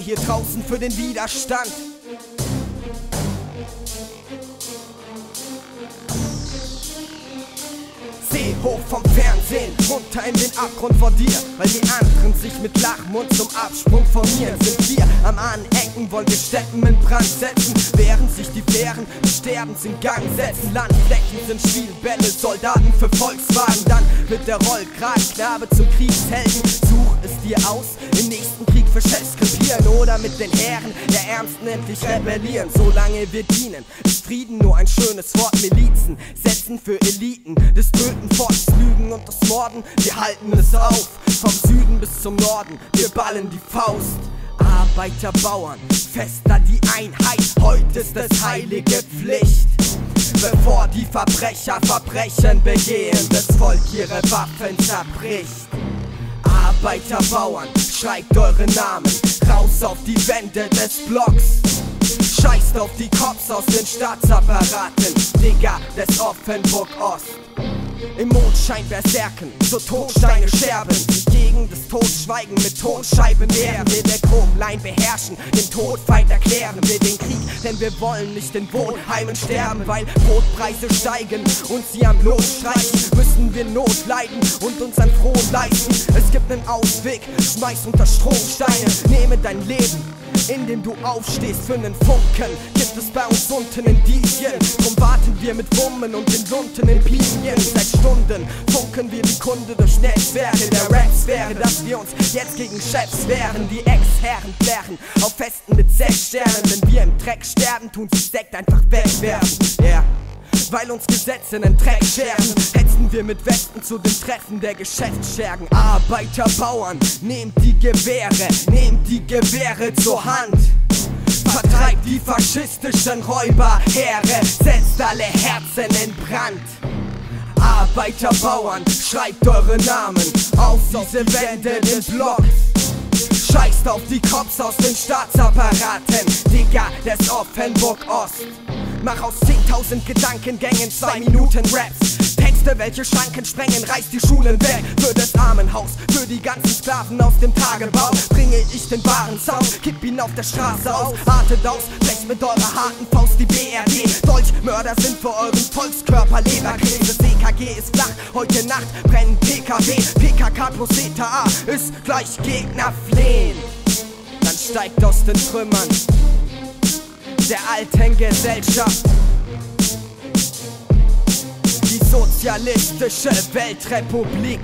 hier draußen für den Widerstand. Seh hoch vom Fernsehen, runter in den Abgrund vor dir, weil die anderen sich mit Lachmund zum Absprung formieren. Sind wir am Anecken, wollen wir Städten in Brand setzen, während sich die Fähren des Sterbens in Gang setzen. Landflächen sind Spielbälle, Soldaten für Volkswagen, dann wird der Rollkragenknabe zum Kriegshelden. Such es dir aus, im nächsten Krieg krepieren oder mit den Herren der Ärmsten endlich rebellieren. Solange wir dienen, ist Frieden nur ein schönes Wort. Milizen setzen für Eliten des Töten Töten, Forts, Lügen und das Morden, wir halten es auf. Vom Süden bis zum Norden, wir ballen die Faust. Arbeiter, Bauern, fester die Einheit, heute ist es heilige Pflicht. Bevor die Verbrecher Verbrechen begehen, das Volk ihre Waffen zerbricht. Arbeiter, Bauern, schreibt eure Namen raus auf die Wände des Blocks. Scheißt auf die Cops aus den Staatsapparaten, Digga des Offenburg Ost. Im Mondschein berserken, so Tonsteine scherben. Die Gegend des Totschweigen mit Tonscheiben wehren. Wir der Chromlein beherrschen, den Todfeind erklären wir den Krieg, denn wir wollen nicht in Wohnheimen sterben, weil Brotpreise steigen und sie am Lohn streichen. Müssen wir Not leiden und uns ein Froh leisten. Es gibt einen Ausweg, schmeiß unter Stromsteine, nehme dein Leben indem du aufstehst für nen Funken. Gibt es bei uns unten in Indizien, drum warten wir mit Wummen und den Lunten in Linien. Seit Stunden funken wir die Kunde durch Netzwerke der Rap-Sphäre, dass wir uns jetzt gegen Chefs wehren. Die Ex-Herren klären auf Festen mit sechs Sternen. Wenn wir im Dreck sterben, tun sie Sekt einfach wegwerfen. Yeah weil uns Gesetze nen Dreck scheren. Hetzen wir mit Westen zu den Treffen der Geschäftsschergen. Arbeiter, Bauern, nehmt die Gewehre, nehmt die Gewehre zur Hand. Vertreibt die faschistischen Räuberheere, setzt alle Herzen in Brand. Arbeiter, Bauern, schreibt eure Namen auf diese Wände des Blocks. Scheißt auf die Cops aus den Staatsapparaten, Digga des Offenburg Ost. Mach aus 10.000 Gedankengängen 2 Minuten Raps. Texte, welche Schranken sprengen, reißt die Schulen weg. Für das Armenhaus, für die ganzen Sklaven aus dem Tagebau. Bringe ich den wahren Sound, kipp ihn auf der Straße aus. Artet aus, brecht mit eurer harten Faust die BRD. Dolchmörder sind für euren Volkskörper Leberkäse. CKG ist flach, heute Nacht brennen PKW. PKK plus ETA ist gleich Gegner flehen. Dann steigt aus den Trümmern der alten Gesellschaft. Die sozialistische Weltrepublik.